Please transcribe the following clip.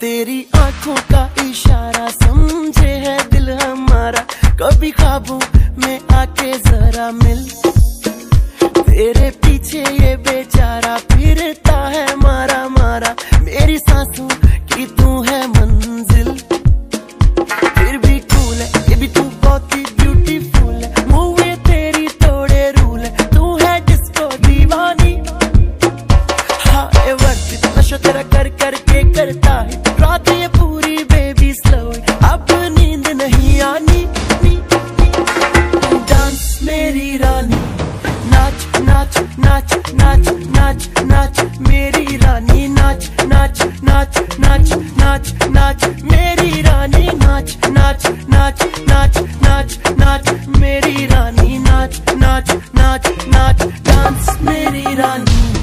तेरी आँखों का इशारा समझे है दिल हमारा। कभी ख्वाबों में आके जरा मिल। तेरे पीछे ये बेचारा फिरता है मारा मारा। मेरी सांसों की तू है मंजिल। फिर भी कूल है, ये भी तू बहुत ही ब्यूटीफुल है। मुँह तेरी तोड़े रूल है, तू है जिसको दीवानी। हाँ ये वर्ष नशा तेरा कर करके नाच नाच नाच मेरी रानी नाच नाच नाच नाच नाच नाच मेरी रानी नाच नाच नाच नाच नाच नाच मेरी रानी नाच नाच नाच नाच डांस मेरी रानी